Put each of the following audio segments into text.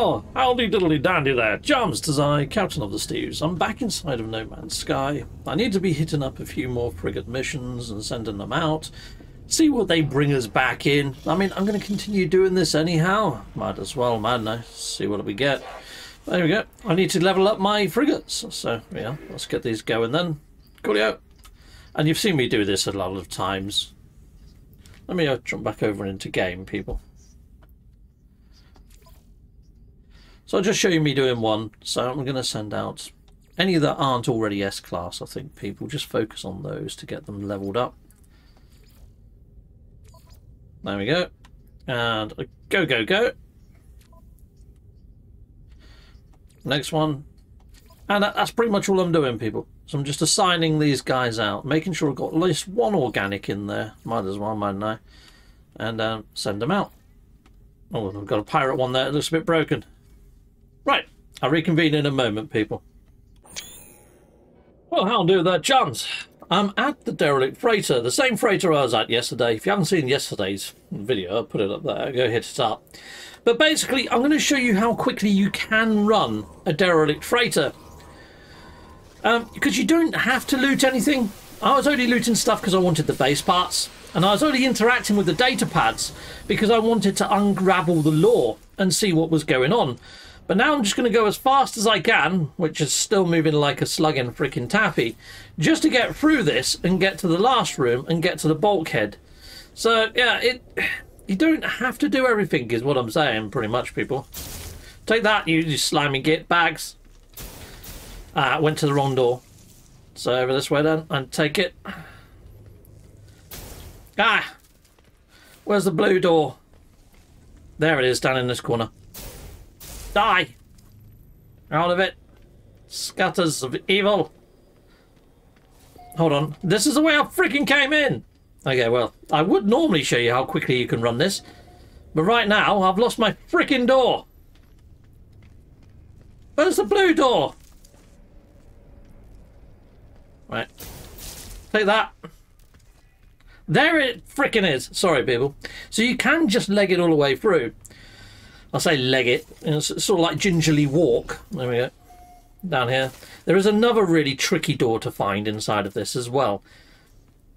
Oh, howdy diddly dandy there. Jams as I, Captain of the Steves. I'm back inside of No Man's Sky. I need to be hitting up a few more frigate missions and sending them out. See what they bring us back in. I mean, I'm going to continue doing this anyhow. Might as well, man. See what we get. There we go. I need to level up my frigates. So, yeah, let's get these going then. Coolio. And you've seen me do this a lot of times. Let me uh, jump back over into game, people. So I'll just show you me doing one. So I'm going to send out any that aren't already S-Class, I think, people. Just focus on those to get them leveled up. There we go. And go, go, go. Next one. And that's pretty much all I'm doing, people. So I'm just assigning these guys out, making sure I've got at least one organic in there. Might as well, mightn't I? And um, send them out. Oh, I've got a pirate one there. It looks a bit broken. Right, I'll reconvene in a moment, people. Well, how do that chance? I'm at the derelict freighter, the same freighter I was at yesterday. If you haven't seen yesterday's video, I'll put it up there. Go hit it up. But basically, I'm going to show you how quickly you can run a derelict freighter. Um, because you don't have to loot anything. I was only looting stuff because I wanted the base parts. And I was only interacting with the data pads because I wanted to unravel the lore and see what was going on. But now I'm just going to go as fast as I can, which is still moving like a slug in freaking taffy, just to get through this and get to the last room and get to the bulkhead. So, yeah, it you don't have to do everything, is what I'm saying, pretty much, people. Take that, you, you slimy git bags. Ah, went to the wrong door. So over this way then, and take it. Ah! Where's the blue door? There it is, down in this corner. Die! Out of it. Scatters of evil. Hold on. This is the way I freaking came in! Okay, well, I would normally show you how quickly you can run this. But right now, I've lost my freaking door. Where's the blue door? Right. Take that. There it freaking is. Sorry, people. So you can just leg it all the way through. I say leg it. It's sort of like gingerly walk. There we go. Down here. There is another really tricky door to find inside of this as well.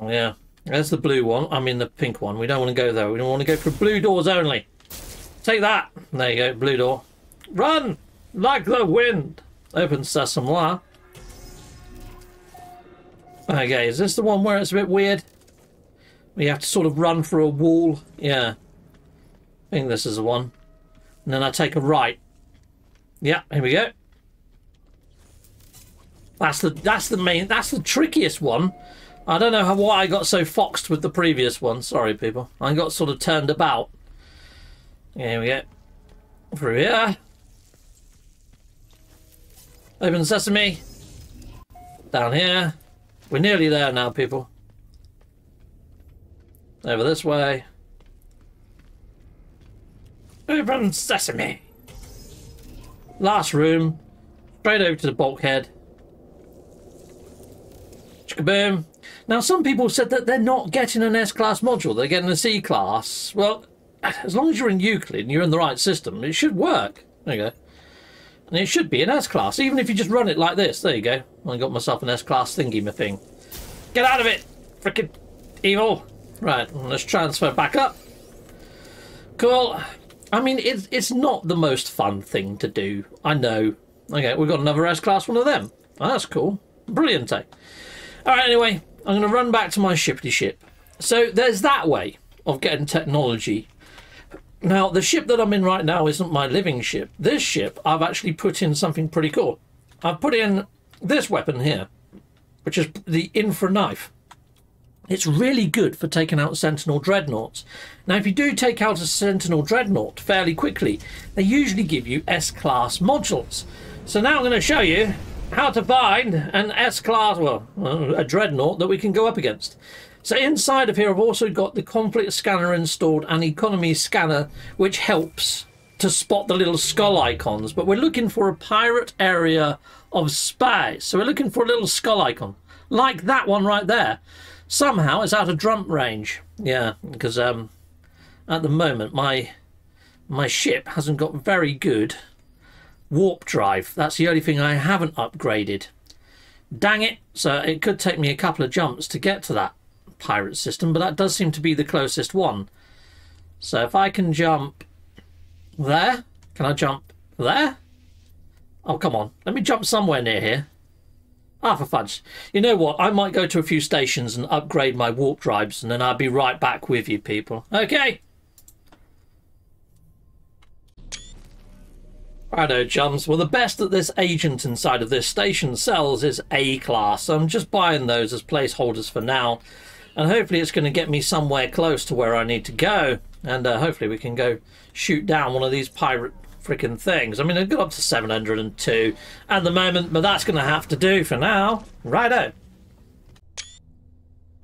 Yeah. There's the blue one. I mean the pink one. We don't want to go there. We don't want to go for blue doors only. Take that. There you go. Blue door. Run! Like the wind. Open sesame. Okay, is this the one where it's a bit weird? We have to sort of run for a wall. Yeah. I think this is the one. And then I take a right. Yeah, here we go. That's the that's the main that's the trickiest one. I don't know how, why I got so foxed with the previous one. Sorry, people. I got sort of turned about. Here we go. Through here. Open sesame. Down here. We're nearly there now, people. Over this way. Open sesame. Last room. Straight over to the bulkhead. Chickaboom. Now, some people said that they're not getting an S-class module. They're getting a C-class. Well, as long as you're in Euclid and you're in the right system, it should work. There you go. And it should be an S-class, even if you just run it like this. There you go. I got myself an S-class thingy my thing. Get out of it! Frickin' evil. Right, let's transfer back up. Cool. I mean, it's, it's not the most fun thing to do. I know. Okay, we've got another S-class one of them. Oh, that's cool. Brilliant, eh? Alright, anyway, I'm going to run back to my shippity ship. So there's that way of getting technology. Now, the ship that I'm in right now isn't my living ship. This ship, I've actually put in something pretty cool. I've put in this weapon here, which is the infra knife. It's really good for taking out Sentinel Dreadnoughts. Now, if you do take out a Sentinel Dreadnought fairly quickly, they usually give you S-Class modules. So now I'm going to show you how to find an S-Class, well, uh, a Dreadnought that we can go up against. So inside of here, I've also got the conflict scanner installed and economy scanner, which helps to spot the little skull icons. But we're looking for a pirate area of space. So we're looking for a little skull icon, like that one right there. Somehow it's out of drum range. Yeah, because um, at the moment my my ship hasn't got very good warp drive. That's the only thing I haven't upgraded. Dang it. So it could take me a couple of jumps to get to that pirate system, but that does seem to be the closest one. So if I can jump there, can I jump there? Oh, come on. Let me jump somewhere near here. Ah, for fudge. You know what? I might go to a few stations and upgrade my warp drives, and then I'll be right back with you people. Okay. Righto, chums. Well, the best that this agent inside of this station sells is A-class. So I'm just buying those as placeholders for now. And hopefully it's going to get me somewhere close to where I need to go. And uh, hopefully we can go shoot down one of these pirate freaking things. I mean, it got up to 702 at the moment, but that's going to have to do for now. Righto.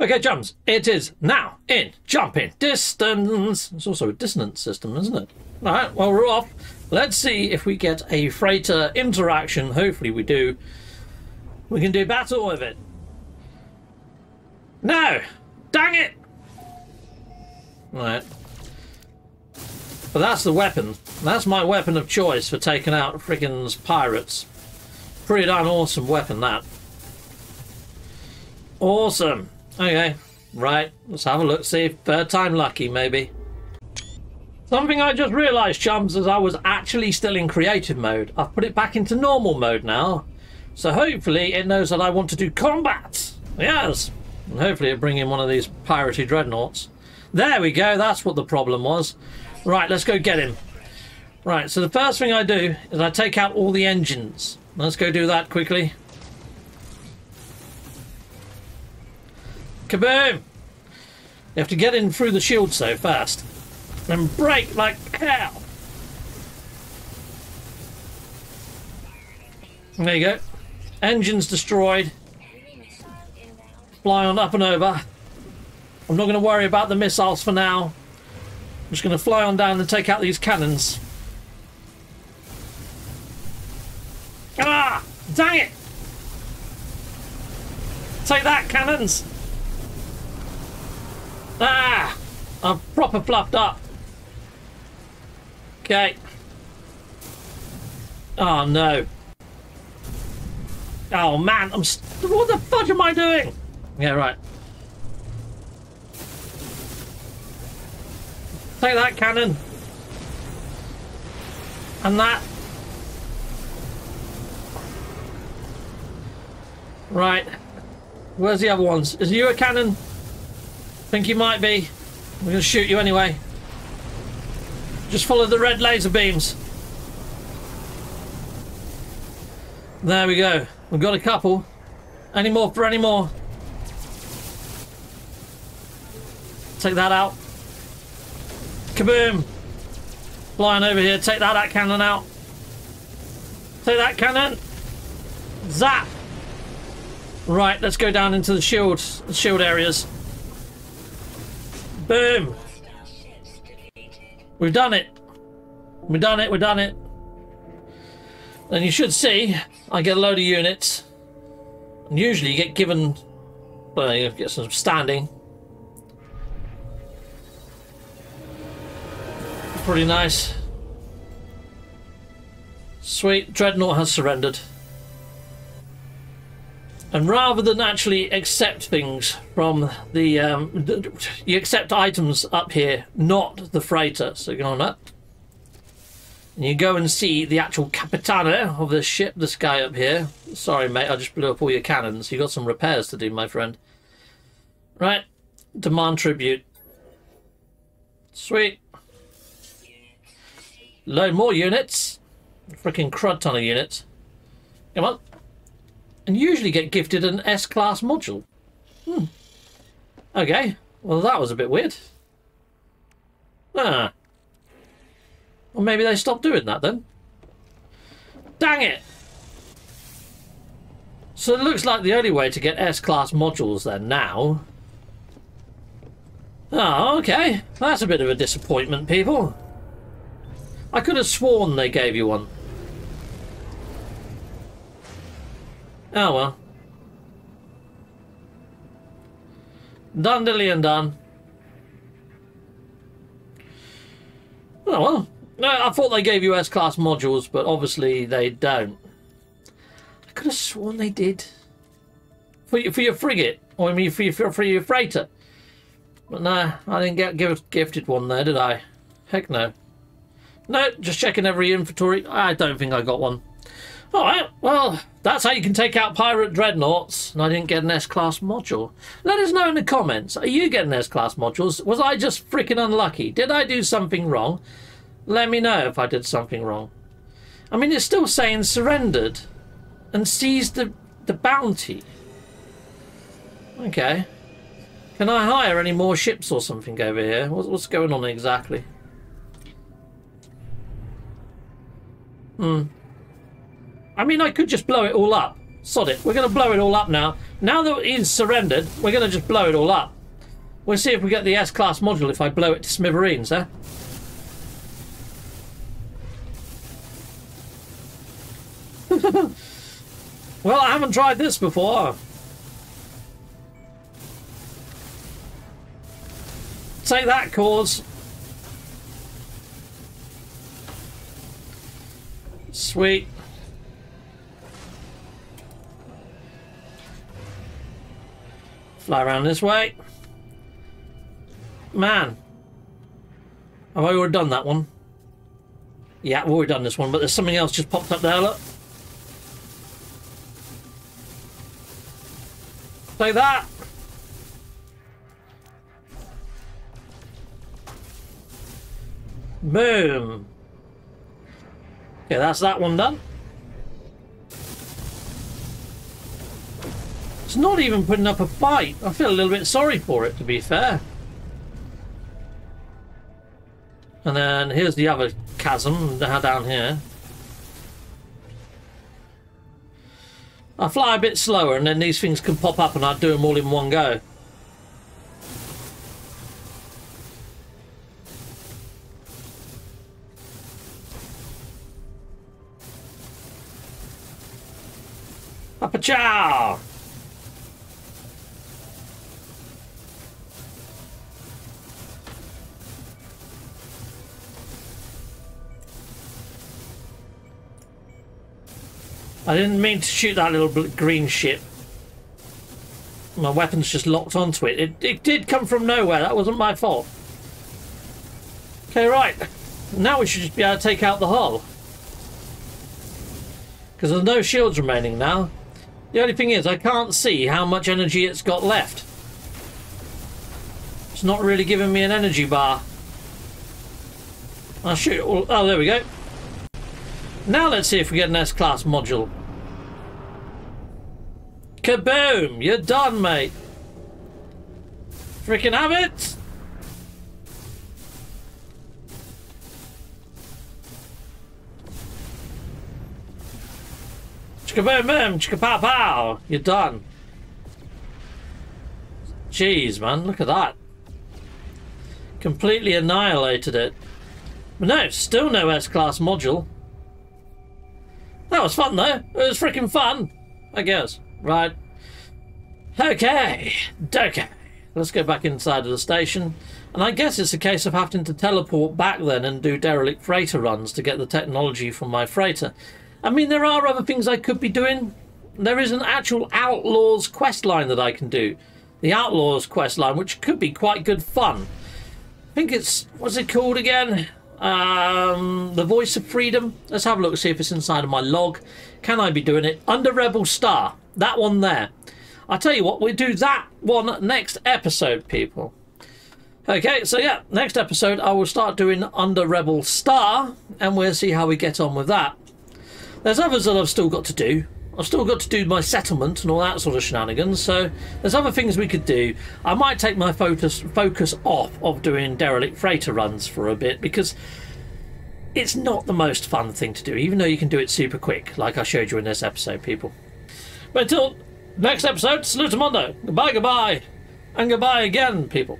Okay, chums, it is now in jumping distance. It's also a dissonance system, isn't it? All right, well, we're off. Let's see if we get a freighter interaction. Hopefully we do. We can do battle with it. No! Dang it! Right. But that's the weapon. That's my weapon of choice for taking out friggin' pirates. Pretty darn awesome weapon, that. Awesome. Okay. Right. Let's have a look. See third time lucky, maybe. Something I just realised, chums, is I was actually still in creative mode. I've put it back into normal mode now. So hopefully it knows that I want to do combat. Yes. And hopefully it'll bring in one of these piratey dreadnoughts. There we go. That's what the problem was. Right, let's go get him. Right, so the first thing I do is I take out all the engines. Let's go do that quickly. Kaboom! You have to get in through the shield so fast and break like hell. There you go. Engines destroyed. Fly on up and over. I'm not going to worry about the missiles for now. I'm just going to fly on down and take out these cannons. Ah! Dang it! Take that, cannons! Ah! I'm proper fluffed up. Okay. Oh no. Oh man, I'm. what the fuck am I doing? Yeah, right. Take that cannon. And that. Right. Where's the other ones? Is you a cannon? Think you might be. I'm going to shoot you anyway. Just follow the red laser beams. There we go. We've got a couple. Any more for any more? Take that out. Kaboom! Flying over here. Take that, that cannon out. Take that cannon. Zap! Right, let's go down into the shield, shield areas. Boom! We've done it. We've done it, we've done it. And you should see, I get a load of units. And usually you get given, well, you get some standing. Pretty nice. Sweet, Dreadnought has surrendered. And rather than actually accept things from the, um, you accept items up here, not the freighter. So you go on up. And you go and see the actual capitana of the ship, this guy up here. Sorry, mate, I just blew up all your cannons. You got some repairs to do, my friend. Right. Demand tribute. Sweet. Load more units. Freaking crud ton of units. Come on and usually get gifted an S-class module. Hmm. Okay, well that was a bit weird. Ah. Well maybe they stopped doing that then. Dang it! So it looks like the only way to get S-class modules then now. Oh, okay. That's a bit of a disappointment, people. I could have sworn they gave you one. Oh well. Done, dilly and done. Oh well. No, I thought they gave you S-class modules, but obviously they don't. I could have sworn they did. For, your, for your frigate, or I mean for your, for your freighter. But no, I didn't get give, gifted one there, did I? Heck no. No, just checking every inventory. I don't think I got one. Alright, well, that's how you can take out pirate dreadnoughts. And I didn't get an S-class module. Let us know in the comments. Are you getting S-class modules? Was I just freaking unlucky? Did I do something wrong? Let me know if I did something wrong. I mean, it's still saying surrendered and seized the, the bounty. Okay. Can I hire any more ships or something over here? What's, what's going on exactly? Hmm. I mean, I could just blow it all up. Sod it. We're going to blow it all up now. Now that he's surrendered, we're going to just blow it all up. We'll see if we get the S-Class module if I blow it to smithereens, eh? well, I haven't tried this before. Take that, cause. Sweet. Fly around this way. Man. Have I already done that one? Yeah, I've already done this one, but there's something else just popped up there, look. Like that. Boom. Okay, that's that one done. It's not even putting up a fight. I feel a little bit sorry for it, to be fair. And then here's the other chasm down here. I fly a bit slower and then these things can pop up and I do them all in one go. Up a chow! I didn't mean to shoot that little green ship. My weapon's just locked onto it. It, it did come from nowhere. That wasn't my fault. Okay, right. Now we should just be able to take out the hull. Because there's no shields remaining now. The only thing is, I can't see how much energy it's got left. It's not really giving me an energy bar. I'll shoot. Oh, there we go. Now let's see if we get an S-Class module. Kaboom! You're done, mate. Freaking have it! Boom boom, chicka pow pow! You're done. Jeez, man, look at that. Completely annihilated it. But no, still no S-Class module. That was fun, though. It was freaking fun, I guess. Right. Okay. Okay. Let's go back inside of the station. And I guess it's a case of having to teleport back then and do derelict freighter runs to get the technology from my freighter. I mean, there are other things I could be doing. There is an actual Outlaws quest line that I can do. The Outlaws quest line, which could be quite good fun. I think it's, what's it called again? Um, the Voice of Freedom. Let's have a look, see if it's inside of my log. Can I be doing it? Under Rebel Star. That one there. I tell you what, we'll do that one next episode, people. Okay, so yeah, next episode I will start doing Under Rebel Star, and we'll see how we get on with that. There's others that I've still got to do. I've still got to do my settlement and all that sort of shenanigans. So there's other things we could do. I might take my focus focus off of doing derelict freighter runs for a bit because it's not the most fun thing to do, even though you can do it super quick, like I showed you in this episode, people. But until next episode, salute Mondo. Goodbye, goodbye, and goodbye again, people.